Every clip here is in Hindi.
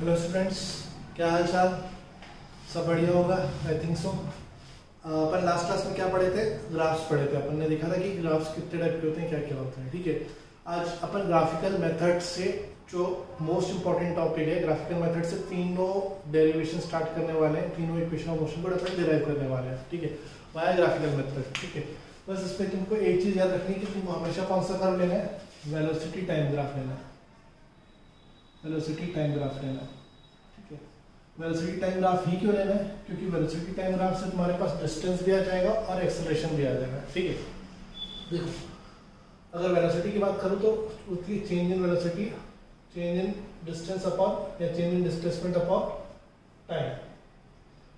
हेलो स्टूडेंट्स क्या हाल चाल? सब बढ़िया होगा? आई थिंक सो अपन लास्ट क्लास में क्या पढ़े थे? ग्राफ्स पढ़े थे। अपन ने देखा था कि ग्राफ्स कितने टाइप के होते हैं क्या क्या होते हैं, ठीक है? आज अपन ग्राफिकल मेथड से जो मोस्ट इंपॉर्टेंट टॉपिक है ग्राफिकल मेथड से तीनों डेरिवेशन स्टार्ट करने वाले हैं, तीनों इक्वेशन ऑफ़ मोशन को अपन डिराइव करने वाले हैं, ठीक है? वाया ग्राफिकल मेथड ठीक है? बस इसमें तुमको एक चीज़ याद रखनी कि तुमको हमेशा कौन सा कर्व लेना है? वेलोसिटी टाइम ग्राफ लेना है। वेलोसिटी टाइम ग्राफ लेना है, ठीक है? वेलोसिटी टाइम ग्राफ ही क्यों लेना है? क्योंकि वेलोसिटी टाइम ग्राफ से तुम्हारे पास डिस्टेंस भी आ जाएगा और एक्सेलरेशन भी आ जाएगा, ठीक है? देखो, अगर वेलोसिटी की बात करूँ तो उसकी change in velocity change in distance upon या change in displacement upon time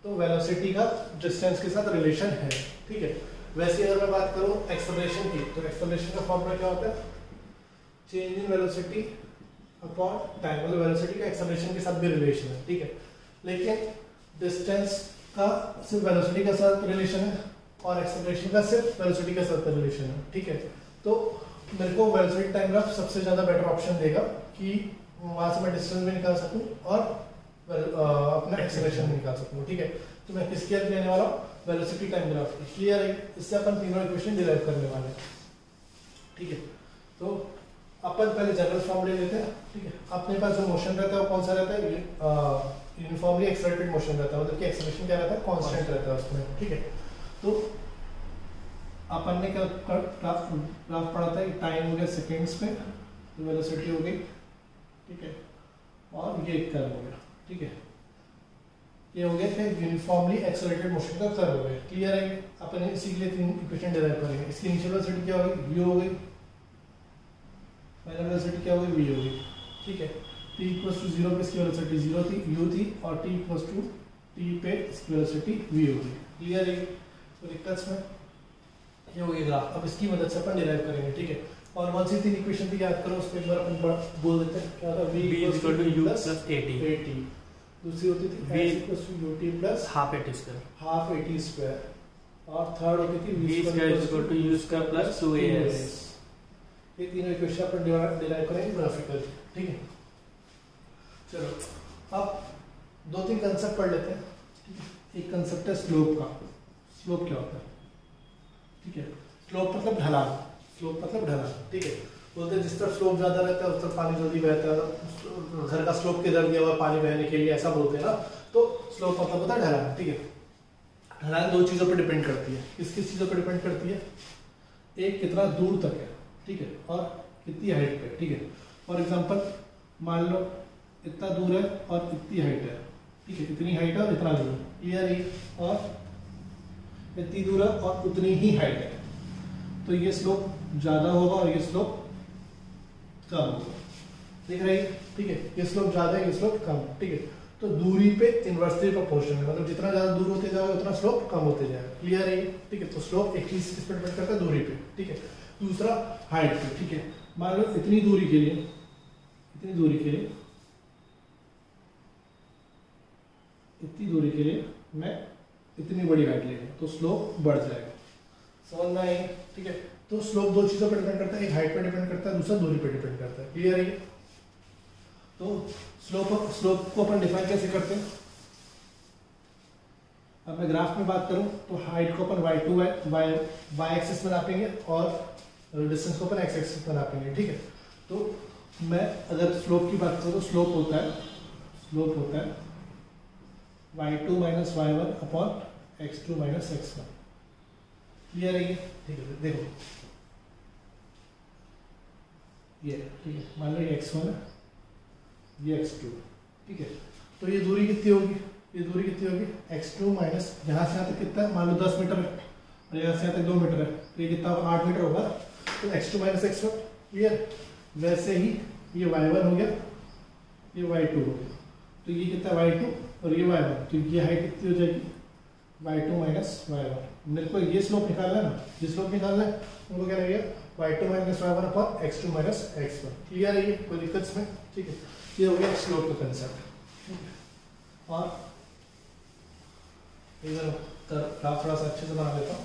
तो वेलोसिटी का डिस्टेंस के साथ रिलेशन है, ठीक है? वैसे अगर मैं बात करूँ एक्सेलरेशन की तो एक्सेलरेशन का फॉर्मूला क्या होता है? Change in velocity upon time मतलब वेलोसिटी का एक्सेलरेशन के साथ भी रिलेशन है, ठीक है? लेकिन डिस्टेंस का सिर्फ़ वेलोसिटी के साथ रिलेशन है और एक्सेलरेशन का सिर्फ़ वेलोसिटी के साथ रिलेशन है, ठीक है? तो मेरे को वेलोसिटी टाइम ग्राफ सबसे ज़्यादा बेटर ऑप्शन देगा कि वहाँ से मैं डिस्टेंस भी निकाल सकूँ और अपना एक्सेलरेशन भी निकाल सकूँ, ठीक है? तो मैं किसकी हेल्प लेने वाला हूँ? वेलोसिटी टाइम ग्राफ क्लियर है? इससे अपन तीनों इक्वेशन डिराइव करने वाले हैं, ठीक है? तो अपन पहले जनरल फॉर्म ले लेते हैं। ठीक है। अपने पास जो मोशन रहता है वो कौन सा रहता है? यूनिफॉर्मली एक्सेलरेटेड मोशन रहता है। मतलब कि एक्सेलरेशन क्या रहता है? कांस्टेंट रहता है उसमें। ठीक है? तो अपन ने क्या ग्राफ ग्राफ पढ़ा था टाइम हो गया सेकेंड्स में तो वेलोसिटी हो गई। ठीक है? और ये एक कर्व हो गया। ठीक है? ये हो गया फिर यूनिफॉर्मली एक्सेलरेटेड मोशन का कर्व हो गया। क्लियर है? अपन इसी के लिए तीन इक्वेशन डिराइव करेंगे। इसकी इनिशियल वेलोसिटी क्या होगी v हो गई। फाइनल वेलोसिटी क्या होगी? V होगी। ठीक है? T इक्वल्स टू 0 पे इसकी वेलोसिटी 0 थी u थी और t इक्वल्स टू t पे इसकी वेलोसिटी v होगी। क्लियर है? तो दिक्कत में ये हो गया ग्राफ अब इसकी मदद से अपन डिराइव करेंगे ठीक है? और वन सी तीन इक्वेशन थी याद करो उसको एक बार अपन बोल देते हैं। क्या था? V equal to u plus at at दूसरी होती थी v s equals to ut plus half at square half at square और थर्ड होती थी v square equal to u square plus 2as ये तीनों इक्वेशन अपन डिराइव करेंगे ग्राफिकल ठीक है? चलो, अब दो तीन कंसेप्ट पढ़ लेते हैं एक कंसेप्ट है स्लोप का। स्लोप क्या होता है? ठीक है? स्लोप मतलब ढलान। स्लोप मतलब ढलान, ठीक है? बोलते हैं जिस तरफ़ स्लोप ज़्यादा रहता है, उस तरफ़ पानी जल्दी बहता है। घर का स्लोप किधर दिया हुआ पानी बहने के लिए, ऐसा बोलते हैं ना? तो स्लोप मतलब होता है ढलान, ठीक है? ढलान दो चीज़ों पर डिपेंड करती है। किस किस चीज़ों पर डिपेंड करती है? एक कितना दूर तक है। ठीक है? और कितनी हाइट पे? ठीक है? फॉर एग्जांपल मान लो, इतना दूर है और इतनी हाइट है। ठीक है? इतनी हाइट है और इतना दूर क्लियर है? और इतनी दूर है और उतनी ही हाइट है। तो ये स्लोप ज़्यादा होगा और ये स्लोप कम होगा। देख रही ठीक है? ये स्लोप ज़्यादा है, ये स्लोप कम। ठीक है? तो दूरी पे इन्वर्सली प्रोपोर्शन है। मतलब जितना ज़्यादा दूर होते जाओगे उतना स्लोप कम होते जाएगा क्लियर है। ठीक है? तो स्लोप एक चीज़ किस पर डिपेंड करता है दूरी पे। ठीक है? दूसरा हाइट पे, ठीक है? मान लो इतनी दूरी के लिए, इतनी दूरी के लिए, इतनी दूरी के लिए मैं इतनी बड़ी हाइट ले तो स्लोप बढ़ जाएगा। समझ में आएगी ठीक है? तो स्लोप दो चीज़ों पर डिपेंड करता है, एक हाइट पर डिपेंड करता है, दूसरा दूरी पर डिपेंड करता है। क्लियर है तो स्लोप स्लोप को अपन डिफाइन कैसे करते हैं? अब मैं ग्राफ में बात करूँ तो हाइट को अपन y2 वाई वाई एक्सिस में नापेंगे और डिस्टेंस को अपन एक्स एक्सिस में नापेंगे ठीक है? तो मैं अगर स्लोप की बात करूँ तो स्लोप होता है स्लोप होता है y2 two minus y one upon x two minus x one clear है ये? ठीक है, देखो। ये, ठीक है, मान लो ये एक्स वन है, ये एक्स टू ठीक है? तो ये दूरी कितनी होगी? ये दूरी कितनी होगी? एक्स टू माइनस यहाँ से यहाँ तक कितना है? मान लो दस मीटर है, और यहाँ से यहाँ तक दो मीटर है तो ये कितना आठ मीटर होगा। तो x two minus x one clear वैसे ही ये वाई वन हो गया, ये वाई टू हो गया। तो ये कितना वाई टू और ये वाई वन तो ये हाइट कितनी हो जाएगी? Y two minus y one मेरे को ये स्लोप निकालना है ना? ये स्लोप निकालना है। उनको क्या लगेगा y two minus y one upon x two minus x one clear है ये? कोई दिक्कत इसमें? ठीक है। ये हो गया स्लोप का कंसेप्ट और इधर थोड़ा सा अच्छे से बना लेता हूँ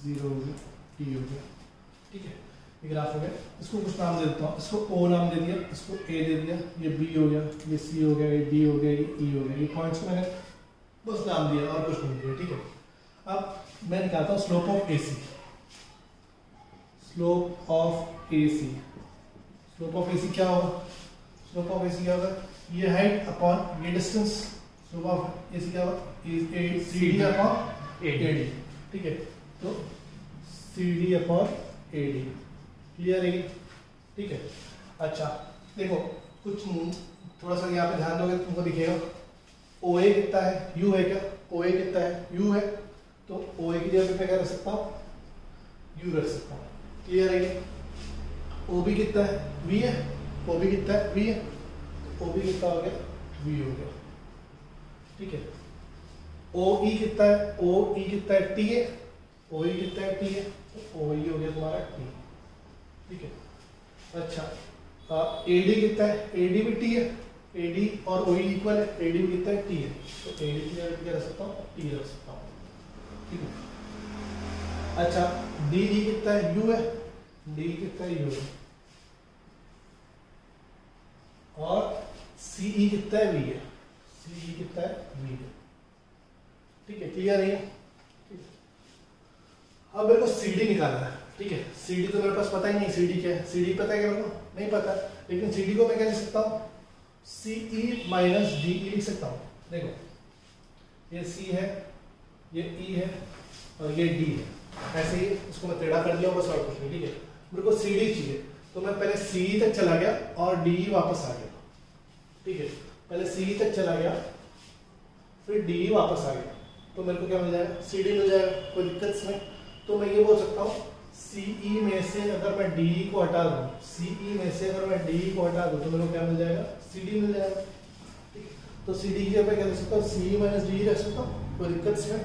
ज़ीरो हो गया टी हो गया ठीक है ये ग्राफ हो गया इसको कुछ नाम दे देता हूँ। इसको ओ नाम दे दिया इसको ए दे दिया। ये बी हो गया ये सी हो गया ये डी हो गया ये ई हो गया। ये पॉइंट्स मैंने बस नाम दिया और कुछ नहीं दिया ठीक है? अब मैं निकालता हूँ slope of A C slope of A C slope of A C क्या होगा? स्लोप ऑफ़ ए सी क्या होगा? ये हाइट अपॉन ये distance slope of A C क्या होगा? C D upon A D ठीक है? तो C D upon A D clear है? ठीक है? अच्छा देखो, कुछ थोड़ा सा यहाँ पे ध्यान दोगे तो तुमको दिखेगा। ओ ए कितना है? यू है क्या? ओ ए कितना है? यू है। तो ओ ए की जगह क्या रख सकता हूँ? यू रख सकता हूँ। क्लियर है ओ बी कितना है? वी है। ओ बी कितना है? वी है। ओ बी कितना हो गया? वी हो गया। ठीक है? ओ ई कितना है? ओ ई कितना है? टी है ओ ई कितना है? टी है तो ओ ई हो गया तुम्हारा टी ठीक है? अच्छा। ए डी कितना है? ए डी भी टी है। ए डी और ओ इक्वल है। ए डी भी कितना है? टी है। तो ए डी क्या रख सकता हूँ? टी रख सकता हूँ। ठीक है। अच्छा डी ई कितना है? यू है। डी कितना है? यू है। और सी ई कितना है? वी है। सी ई कितना है? वी है। ठीक है क्लियर है। अब मेरे को सी डी निकालना है। ठीक है सी तो मेरे पास पता ही नहीं सी क्या है? सी पता है क्या मेरे को? नहीं पता। लेकिन सी को मैं क्या लिख सकता हूँ? सी ई माइनस डी ई लिख सकता हूँ। देखो, ये सी है, ये ई है और ये डी है। ऐसे ही इसको मैं टेढ़ा कर दिया बस और कुछ नहीं, ठीक है? मेरे को सी चाहिए। तो मैं पहले सी तक चला गया और डी वापस आ गया। ठीक है? पहले सी तक चला गया, फिर डी वापस आ गया। तो मेरे को क्या मिल जाएगा? सी मिल जाएगा, कोई दिक्कत इसमें तो मैं ये बोल सकता हूँ सीई में से अगर मैं डी को हटा दूँ सीई में से अगर मैं डी को हटा दूँ तो मेरे को क्या मिल जाएगा? सी डी मिल जाएगा। तो सी डी की जगह क्या लिख सकता हूँ? सी माइनस डी रख सकता हूँ? कोई दिक्कत इसमें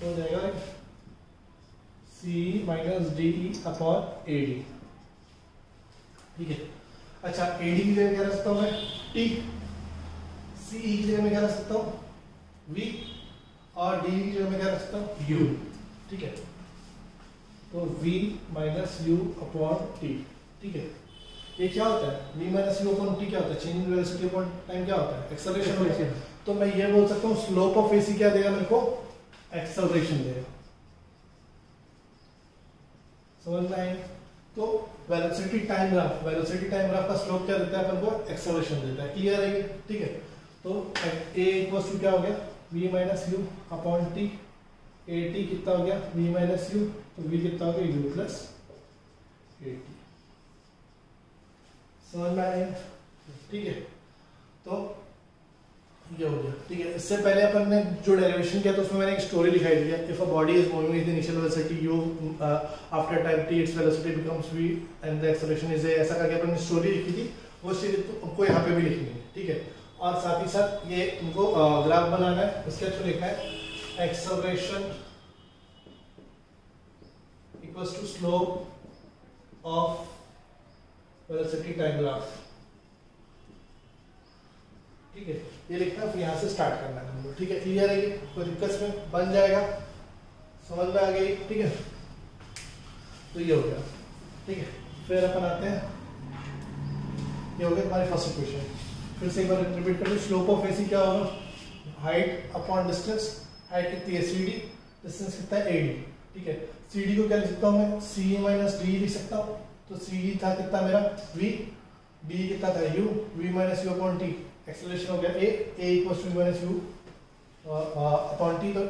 तो हो जाएगा C minus D upon A D ठीक है? अच्छा ए डी की जगह क्या रख सकता हूँ मैं? टी सी की जगह में क्या रख सकता हूँ? वी और डी की जगह में क्या रख सकता हूँ? यू ठीक है? तो v minus u upon t ठीक है? ये क्या होता है? V minus u upon t क्या होता है? Change in velocity upon time क्या होता है? एक्सेलरेशन होता है। तो मैं ये बोल सकता हूँ स्लोप ऑफ़ एसी क्या देगा मेरे को? एक्सेलरेशन देगा। समझ में आएँगे तो velocity time graph velocity time graph का स्लोप क्या देता है अपन को? एक्सेलरेशन देता है। क्लियर है ठीक है? तो a इक्वल्स टू क्या हो गया? V minus u upon t a t कितना हो गया? V माइनस यू तो v कितना हो गया? U प्लस ए टी समझ में आया? ठीक है। तो ये हो गया। ठीक है, इससे पहले अपन ने जो डेरिवेशन किया तो उसमें मैंने एक स्टोरी दिखाई दिया if a body is moving with initial velocity u after time t, its velocity becomes v, and the acceleration is a, ऐसा करके अपन ने स्टोरी लिखी थी। वो चीज़ आपको यहाँ पे भी लिखनी है। ठीक है। और साथ ही साथ ये तुमको ग्राफ बनाना है। उसके थ्रू लिखा है। Acceleration equals to slope of velocity time graph. ठीक है? ये लिखना फिर यहाँ से स्टार्ट करना है ठीक है? क्लियर है ये कोई दिक्कत इसमें बन जाएगा? समझ में आ गई? ठीक है? तो ये हो गया। ठीक है? फिर अपन आते हैं। ये हो गया हमारी फ़र्स्ट इक्वेशन फिर से एक बार रिपीट कर स्लोप ऑफ़ एसी क्या होगा? हाइट अपॉन डिस्टेंस हाइट कितनी है सी डी डिस्टेंस कितना है ए डी ठीक है? सी डी को क्या लिख सकता हूँ मैं? सी माइनस डी लिख सकता हूँ। तो सी डी था कितना मेरा? वी डी कितना था? U v minus u upon t acceleration हो गया a a equals to minus u upon t तो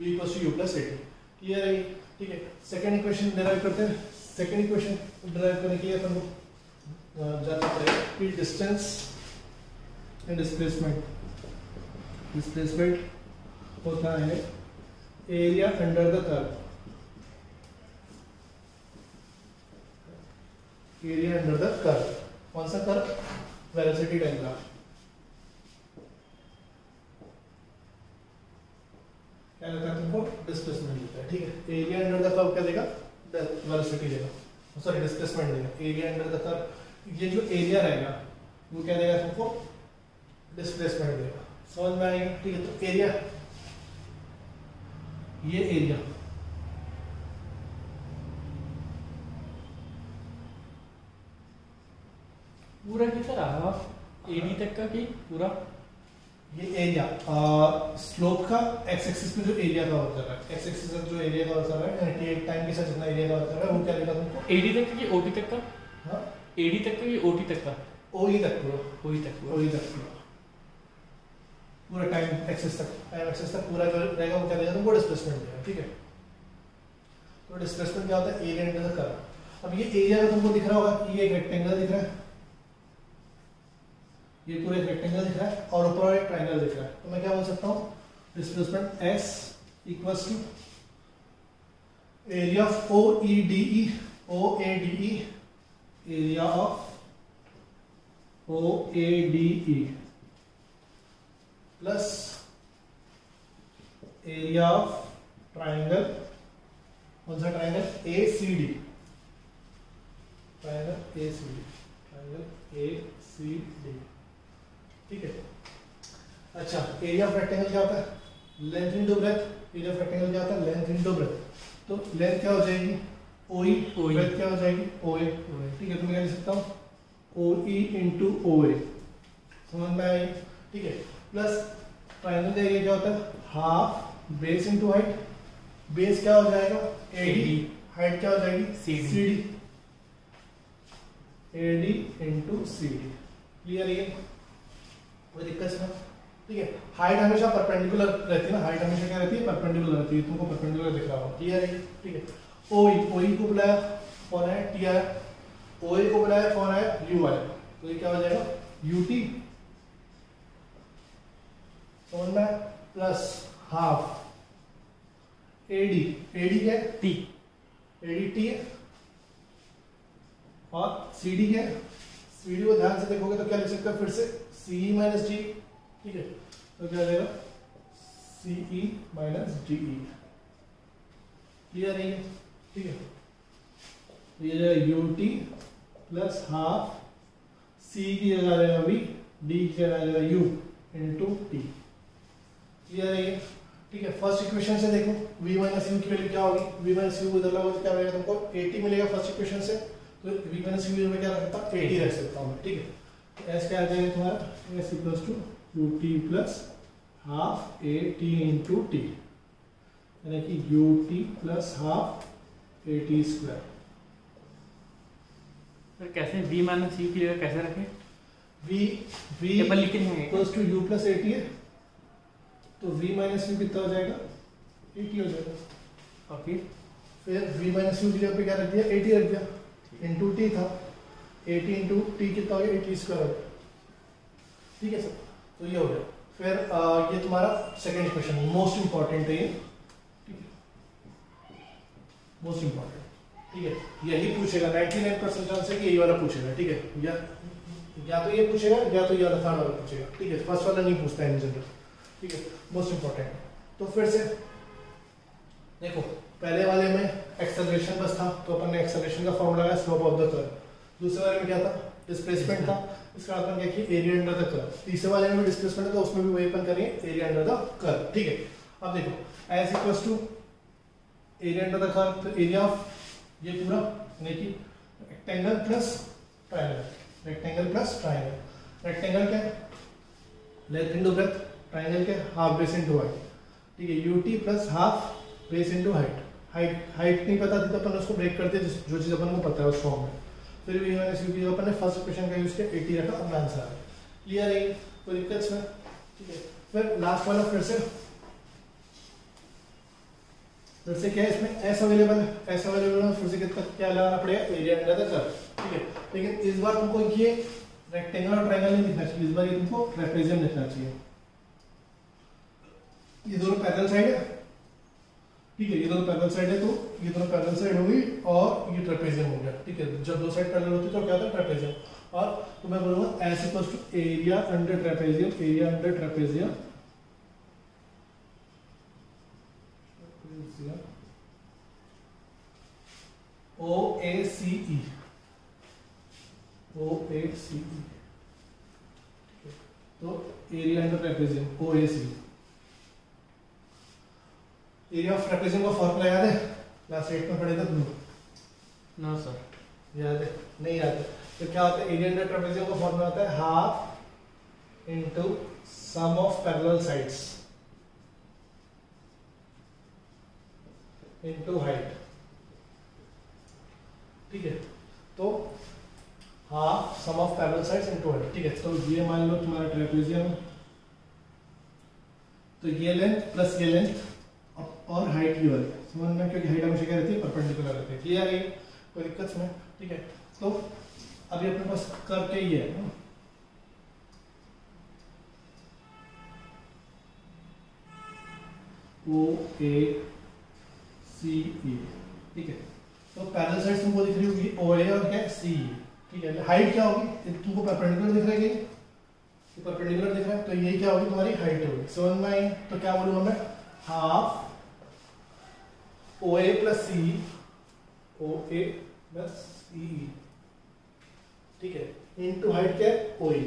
v equals to u plus a t clear है ठीक है? सेकंड इक्वेशन डिराइव करते हैं। सेकंड इक्वेशन डिराइव करने के लिए अपन को जाना पड़ेगा कि डिस्टेंस एंड डिस्प्लेसमेंट डिस्प्लेसमेंट होता है area under the curve area under the curve कौन सा कर्व वेलोसिटी ग्राफ क्या देता है तुमको? डिस्प्लेसमेंट देता है, ठीक है। एरिया अंडर द कर्व क्या देगा? वेलोसिटी देगा। सॉरी डिस्प्लेसमेंट देगा। एरिया अंडर द कर्व ये जो एरिया रहेगा, वो क्या देगा तुमको? डिस्प्लेसमेंट देगा। समझ में आएगा? ठीक है तो एरिया ये एरिया पूरा किधर आ रहा एडी तक का की पूरा? ये एरिया आ, स्लोप का एक्स एक्सिस में जो एरिया का होता है एक्स एक्सिस में जो एरिया का होता है 98 टाइम के साथ जितना एरिया का होता है वो क्या देगा तुमको? एडी तक कि ओटी तक का? हाँ। एडी तक का कि ओटी तक का? हाँ। ओई तक पूरा। ओई तक पूरा। ओई तक पूरा। पूरा टाइम एक्सेस तक टाइम एक्सेस तक पूरा जो रहेगा वो क्या देगा तुमको डिस्प्लेसमेंट देगा ठीक है? तो डिस्प्लेसमेंट क्या होता है? एरिया इंटू द कर्व अब ये एरिया का तुमको दिख रहा होगा ये एक रेक्टेंगल दिख रहा है, ये पूरा एक रेक्टेंगल दिख रहा है और ऊपर एक ट्रायंगल दिख रहा है तो मैं क्या बोल सकता हूँ? Displacement s equals to area of O E D E O A D E area of O A D E plus area of triangle कौन सा triangle A C D triangle A C D triangle A C D ठीक है? अच्छा एरिया ऑफ़ रेक्टेंगल क्या होता है? Length into breadth area of rectangle क्या होता है? लेंथ इनटू ब्रेथ तो लेंथ क्या हो जाएगी? ओ ई ब्रेथ क्या हो जाएगी? ओ ए ठीक है तो मैं क्या लिख सकता हूँ? ओ ई इंटू ओ ए समझ में आई? ठीक है? प्लस ट्राइंगल का एरिया क्या होता है? Half base into height base क्या हो जाएगा? एडी हाइट क्या हो जाएगी. C D A D into C D clear है कोई दिक्कत है ठीक है। हाइट हमेशा परपेंडिकुलर रहती है ना? हाइट हमेशा क्या रहती है? परपेंडिकुलर रहती है। तुमको परपेंडिकुलर दिख रहा होगा। क्लियर है ठीक है। ओ ई ओ ई को बुलाया कौन है? टी आया ओ ई को बुलाया कौन है? यू आया तो ये क्या हो जाएगा? यू टी समझ में प्लस हाफ़। एडी एडी क्या? है टी एडी टी है। और सी डी क्या है? सी डी को ध्यान से देखोगे तो क्या लिख सकते हो फिर से? सी माइनस डी ठीक है? तो क्या रहेगा? C E minus D E clear है ठीक है। तो ये जाएगा u t plus half C की जगह रहेगा वी डी की जगह रहेगा यू इंटू टी क्लियर है ये। ठीक है फ़र्स्ट इक्वेशन से देखो v माइनस यू की वैल्यू क्या होगी? V माइनस यू उधर लगा तो क्या रहेगा तुमको? 80 मिलेगा फ़र्स्ट इक्वेशन से। तो v माइनस यू में क्या रख सकता? 80 रख सकता हूँ ठीक है? तो s क्या आ जाएगा तुम्हारा? S equals to u t plus half a t into t यानी कि u t plus half a t square फिर कैसे v माइनस u की जगह कैसे रखें? V v ये equals to u plus a t है। तो v माइनस यू कितना हो जाएगा? ए टी हो जाएगा। और फिर? फिर v माइनस यू की जगह पे क्या रख दिया? 80 रख दिया। इंटू टी था। 80 इंटू टी कितना हो गया? एटी स्क्वायर हो गया ठीक है सर तो ये हो गया। फिर आ, ये तुम्हारा सेकेंड क्वेश्चन मोस्ट इंपॉर्टेंट है ये। मोस्ट इंपॉर्टेंट ठीक है? यही पूछेगा। 99% परसेंट चांस है कि यही वाला पूछेगा। ठीक है? या या तो ये पूछेगा या तो ये वाला थर्ड वाला पूछेगा। ठीक है? फ़र्स्ट वाला नहीं पूछता है इन जनरल ठीक है मोस्ट इंपॉर्टेंट तो फिर से, देखो, पहले वाले में एक्सेलरेशन बस था तो अपन ने एक्सेलरेशन का फॉर्मूला लगाया स्लोप ऑफ़ द कर्व दूसरे वाले में क्या था? डिस्प्लेसमेंट था। इसका अपन क्या किया एरिया अंडर द कर्व तीसरे वाले में डिस्प्लेसमेंट है तो उसमें भी वही अपन करेंगे एरिया अंडर द कर्व ठीक है? अब देखो s equals to area under the curve तो एरिया ऑफ़ ये पूरा कि rectangle plus triangle rectangle plus triangle rectangle क्या लेंथ इनटू ब्रेथ ट्रायंगल क्या हाफ़ बेस इनटू हाइट ठीक है u t plus half base into height height height नहीं पता थी तो अपन उसको ब्रेक करते जिस- जो चीज़ अपन को पता है उस फॉर्म में। फिर भी माइनस यू की अपन ने फ़र्स्ट क्वेश्चन का यूज़ किया 80 रखा, अपना आंसर आ गया क्लियर है? कोई दिक्कत इसमें ठीक है। फिर लास्ट वाला फिर से। फिर से क्या है इसमें? एस अवेलेबल है। एस अवेलेबल है, फिर से कितना, क्या लगाना पड़ेगा? एरिया अंडर द ठीक है। लेकिन इस बार तुमको ये रेक्टेंगल और ट्रायंगल नहीं दिखना चाहिए। इस बार ये तुमको ट्रेपेजियम दिखना चाहिए। ये दोनों पैरेलल साइड है। ठीक है, ये दोनों पैरेलल साइड है तो ये दोनों पैरेलल साइड होगी और ये ट्रेपेजियम हो गया। ठीक है, जब दो साइड पैरेलल होती है तो क्या होता है? ट्रेपेजियम। और तो मैं बोलूँगा s equals to area under trapezium area under trapezium O A C E O A C E तो area under trapezium O A C area of trapezium का फॉर्मूला याद है? क्लास एट में पढ़े थे तुम नो सर याद है? नहीं याद है। तो क्या होता है? एरिया अंडर ट्रेपेजियम का फॉर्मूला होता है half into sum of parallel sides into height ठीक है? तो half sum of parallel sides into height ठीक है? तो ये मान लो तुम्हारा ट्रेपेजियम तो ये लेंथ प्लस ये लेंथ और हाइट ये वाली समझ में क्योंकि हाइट हमेशा क्या रहती है परपेंडिकुलर रहती है। क्लियर है कोई दिक्कत नहीं ठीक है। तो अभी अपने पास कर्व क्या ही, है ओ ए सी ई ठीक है। तो पैरेलल साइड तुमको दिख रही होगी ओ ए और क्या? सी ई ठीक है हाइट क्या होगी? तुमको परपेंडिकुलर दिख रहा है परपेंडिकुलर दिख रहा है तो ये क्या होगी? तुम्हारी हाइट होगी। सेवन नाइन तो क्या बोलूँगा मैं? Half O A plus C O A plus C ठीक है? इनटू हाइट क्या है? ओ ई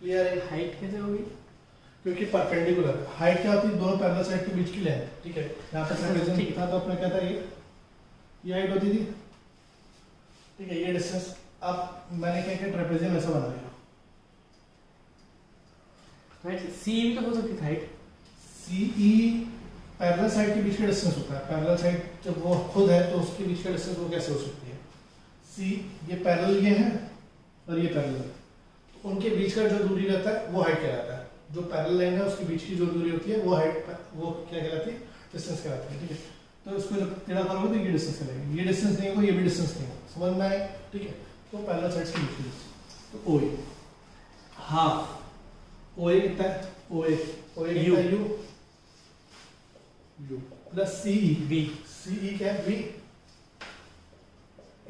क्लियर है हाइट कैसे होगी? क्योंकि परपेंडिकुलर हाइट क्या होती है? दोनों पैरेलल साइड के बीच की लेंथ ठीक है? यहाँ पर ट्रेपेजियम ठीक। था तो अपना क्या था ये? ये हाइट होती थी। ठीक है ये डिस्टेंस अब मैंने क्या किया? ट्रेपेजियम ऐसा बना दिया राइट सी भी तो हो सकती हाइट सीई पैरेलल साइड के बीच का डिस्टेंस होता है। पैरेलल साइड जब वो खुद है तो उसके बीच का डिस्टेंस वो कैसे हो सकती है? सी ये पैरेलल ये है और ये पैरेलल है। तो उनके बीच का जो दूरी रहता है वो हाइट कहलाता है। जो पैरेलल लाइन है उसके बीच की जो दूरी होती है वो हाइट वो क्या कहलाती है? डिस्टेंस कहलाती है ठीक है? तो इसको जब टेढ़ा करोगे तो ये डिस्टेंस कहलाएगी ये डिस्टेंस नहीं होगा ये भी डिस्टेंस नहीं होगा समझ में आए ठीक है? तो पैरेलल साइड्स के बीच डिस्टेंस तो ओ ए हाँ। ओ ए कितना है? O A O A u u plus C B C E क्या है? V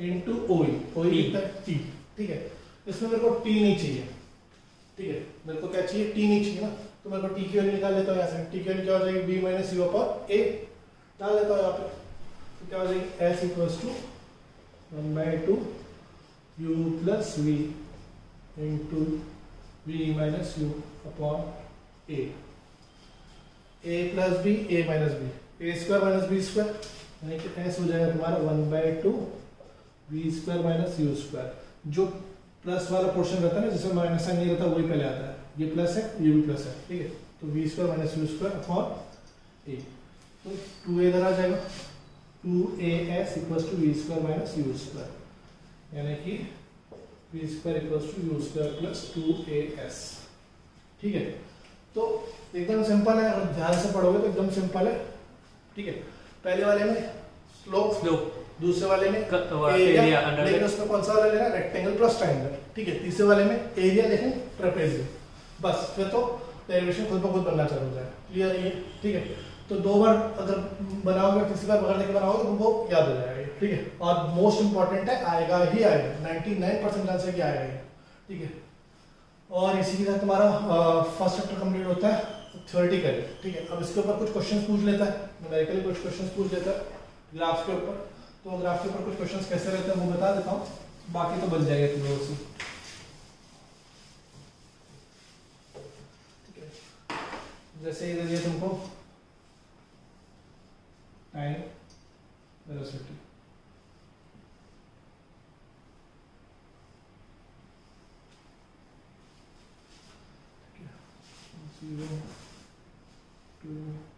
into O E O E T. T ठीक है? इसमें मेरे को टी नहीं चाहिए। ठीक है? मेरे को क्या चाहिए? टी नहीं चाहिए ना? तो मेरे को टी की वैल्यू निकाल लेता हूँ यहाँ से। टी की वैल्यू क्या हो जाएगी? B minus u upon a डाल देता हूँ यहाँ पे। तो क्या हो जाएगी? S equals to one by two u plus v into v minus u upon a a plus b a minus b a square minus b square यानी कि एस हो जाएगा तुम्हारा one by two b square minus u square जो प्लस वाला पोर्शन रहता है ना, जिसमें माइनस साइन नहीं रहता, वही पहले आता है। ये प्लस है, ये भी प्लस है, ठीक है? तो b square minus u square upon a तो टू ए इधर आ जाएगा। Two a s equals to b square minus u square यानी कि b square equals to u square plus two a s ठीक है? तो एकदम सिंपल है और ध्यान से पढ़ोगे तो एकदम सिंपल है। ठीक है? पहले वाले में स्लोप स्लोप दूसरे वाले में एरिया लेकिन उसमें कौन सा वाला लेना रेक्टेंगल प्लस ट्रायंगल ठीक है? तीसरे वाले में एरिया लेकिन ट्रेपेजियम बस फिर तो डेरिवेशन खुद ब खुद बनना चालू हो जाएगा क्लियर ये? ठीक है? तो दो बार अगर बनाओगे तीसरी बार पकड़ के बनाओगे तो तुमको याद हो जाएगा। ठीक है? और मोस्ट इंपॉर्टेंट है आएगा ही आएगा। 99 परसेंट चांस है कि आएगा ठीक है? और इसी के साथ तुम्हारा फ़र्स्ट चैप्टर कंप्लीट होता है थ्योरेटिकल ठीक है, अब इसके ऊपर कुछ क्वेश्चन पूछ लेता है न्यूमेरिकली कुछ क्वेश्चन पूछ लेता है ग्राफ्स के ऊपर। तो ग्राफ के ऊपर कुछ क्वेश्चंस कैसे रहते हैं वो बता देता हूँ, बाकी तो बन जाएगा तुम लोगों से। जैसे ये तुमको time velocity zero two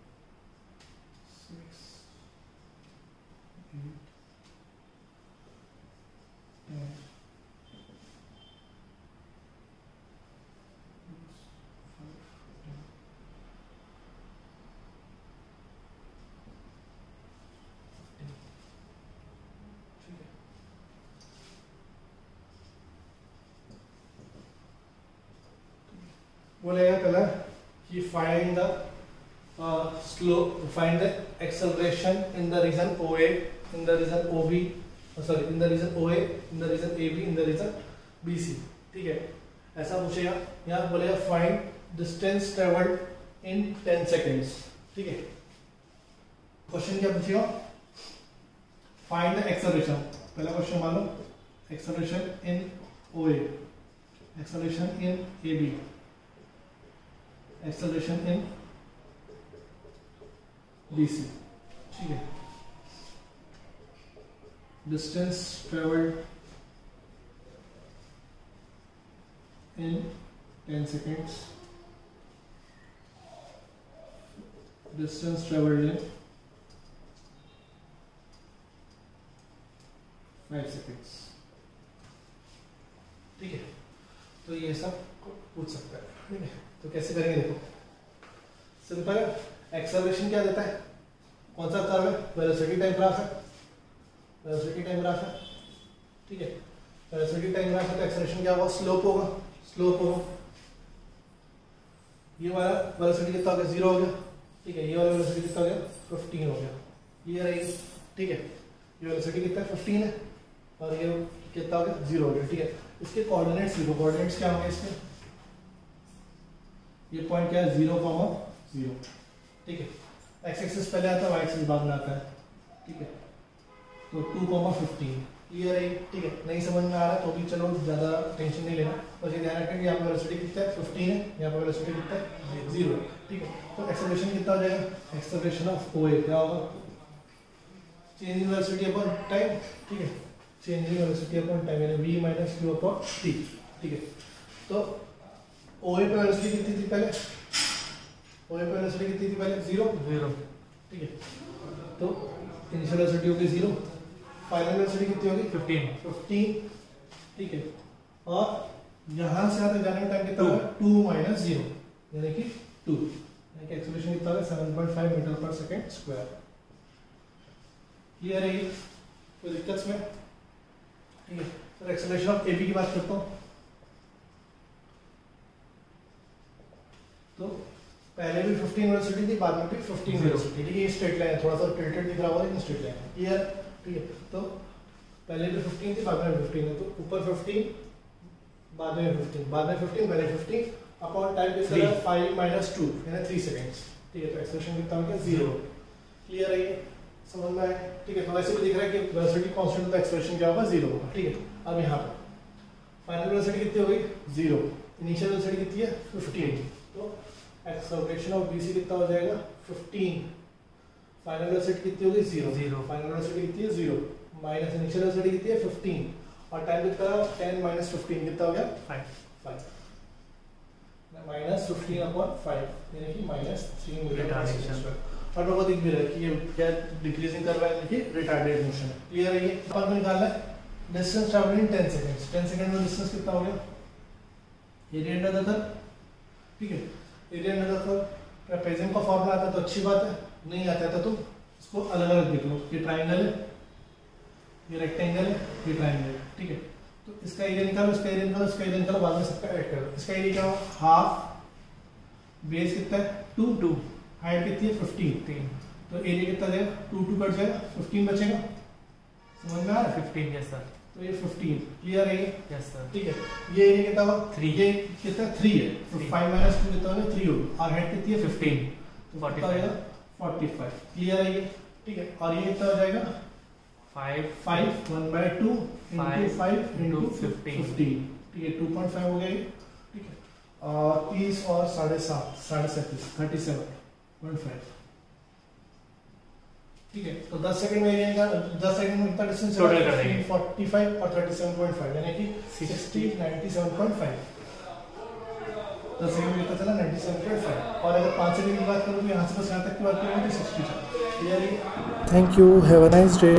find the acceleration in the region OA in the region OB uh, sorry in the region OA in the region AB in the region BC ठीक है ऐसा पूछेगा यहाँ बोलेगा find distance traveled in 10 seconds ठीक है क्वेश्चन क्या पूछेगा find the acceleration पहला क्वेश्चन मान लो acceleration in OA acceleration in AB acceleration dc ठीक है. Distance travelled in ten seconds distance travelled in five seconds ठीक है. तो ये सब पूछ सकता है. ठीक है. तो कैसे करेंगे देखो. सिंपल है? एक्सेलरेशन क्या देता है? कौन सा कर्व है? वेलोसिटी टाइम ग्राफ है। वेलोसिटी टाइम ग्राफ है। ठीक है। वेलोसिटी टाइम ग्राफ है तो एक्सेलरेशन क्या होगा? स्लोप होगा। स्लोप होगा। ये वाला वेलोसिटी कितना हो गया? ज़ीरो हो गया। ठीक है, ये वाला वेलोसिटी कितना हो गया? फिफ्टीन हो गया। ये रही, ठीक है। ये वेलोसिटी कितना है? फिफ्टीन है। और ये कितना हो गया? ज़ीरो हो गया। ठीक है। इसके कोऑर्डिनेट्स लिखो। कोऑर्डिनेट्स क्या होंगे इसके? ये पॉइंट क्या है? ज़ीरो कॉमा ज़ीरो ठीक है। एक्स एक्सिस पहले आता है वाई एक्सिस बाद में आता है। ठीक है। तो टू कॉमा फिफ्टीन क्लियर है? ठीक है। नहीं समझ में आ रहा तो भी चलो, ज़्यादा टेंशन नहीं लेना। बस ये ध्यान रखें कि यहाँ पर वेलोसिटी कितना है? फिफ्टीन है। यहाँ पर वेलोसिटी कितना है? ज़ीरो ठीक है। तो एक्सेलरेशन कितना हो जाएगा? एक्सेलरेशन ऑफ़ ओ क्या होगा? Change in velocity upon time ठीक है। Change in velocity upon time यानी v minus q upon t ठीक है। तो ओ पे वेलोसिटी कितनी थी पहले? ओ पे वेलोसिटी कितनी थी पहले ज़ीरो ज़ीरो ठीक है। तो इनिशियल वेलोसिटी होगी ज़ीरो फाइनल वेलोसिटी कितनी होगी? फिफ्टीन फिफ्टीन ठीक है। और यहाँ से आते जाने का टाइम कितना होगा? टू माइनस ज़ीरो यानी कि टू यानी कि कितना होगा? Seven point five metre per second square clear है ये? कोई दिक्कत इसमें? ठीक है। सर एक्सेलरेशन ऑफ़ एबी की बात करता हूँ। तो पहले भी 15 वेलोसिटी थी बाद में भी 15 Zero. वेलोसिटी ठीक है ये स्ट्रेट लाइन है थोड़ा सा टिल्टेड दिख रहा होगा लेकिन स्ट्रेट लाइन है। क्लियर ठीक है तो पहले भी 15 थी बाद में 15 है। तो ऊपर 15 बाद में 15 बाद में 15 पहले 15 अपॉन टाइम कितना Three. है 5 माइनस 2 यानी 3 सेकंड्स ठीक है तो एक्सेलरेशन कितना हो गया 0 क्लियर है ये? समझ में आया? ठीक है तो वैसे भी दिख रहा है कि वेलोसिटी कांस्टेंट तो एक्सेलरेशन क्या होगा? 0 होगा। ठीक है अब यहाँ पर फाइनल वेलोसिटी कितनी हो गई? 0 इनिशियल वेलोसिटी कितनी है? 15 एक्सेलरेशन ऑफ़ बीसी कितना हो जाएगा? 15 फाइनल वेलोसिटी कितनी होगी? 0 Zero. फाइनल वेलोसिटी कितनी है? 0 माइनस इनिशियल वेलोसिटी कितनी है? 15 और टाइम कितना 10 माइनस 15 कितना हो गया? फाइव 5 माइनस 15 अपॉन 5 यानी कि माइनस 3 मीटर. और मेरे को दिख भी रहा है कि ये क्या डिक्रीजिंग कर रहा है? यानी कि रिटार्डेड मोशन है क्लियर है ये? अपन निकालना है। Distance travel in 10 seconds 10 second में डिस्टेंस कितना हो गया? एरिया अंडर द ठीक है? एरिया अंडर द ट्रेपेजियम का फॉर्मूला आता है तो अच्छी बात है, नहीं आता है तो तुम इसको अलग अलग देख लो। ये ट्राइंगल है, ये रेक्टेंगल है, ये ट्राइंगल है, ठीक है? तो इसका एरिया निकालो, इसका एरिया निकालो, इसका एरिया निकालो, बाद में सबका ऐड करो। इसका एरिया क्या होगा हाफ़ बेस कितना है? टू टू हाइट कितनी है? फिफ्टीन तीन तो एरिया कितना देगा टू टू कट जाएगा फिफ्टीन बचेगा। समझ में आ रहा है? फिफ्टीन सर तो ये फिफ्टीन क्लियर है यस सर ठीक है. ये एरिया कितना हुआ Three. ये कितना? थ्री है. तो Three. फाइव माइनस टू कितना होगा? थ्री होगा. और हाइट कितनी है? फिफ्टीन तो Forty कितना हो five. जाएगा फोर्टी फाइव क्लियर है ये? ठीक है. और ये कितना हो जाएगा? Five five one by two into Five five into into fifteen 15. ठीक है. हो गया ठीक है. और तीस और साढ़े सात. साढ़े सैंतीस. थर्टी सेवन पॉइंट फाइव ठीक है तो दस सेकंड में एरिया का दस सेकंड में कितना डिस्टेंस टोटल कर देंगे। फोर्टी फाइव और थर्टी सेवन पॉइंट फाइव यानी कि 60. नाइन्टी सेवन पॉइंट फाइव दस सेकंड में कितना चला नाइन्टी सेवन पॉइंट फाइव और अगर पाँच सेकंड की बात करूँ तो यहाँ से बस यहाँ तक की बात करूँ तो सिक्सटी चला thank you have a nice day.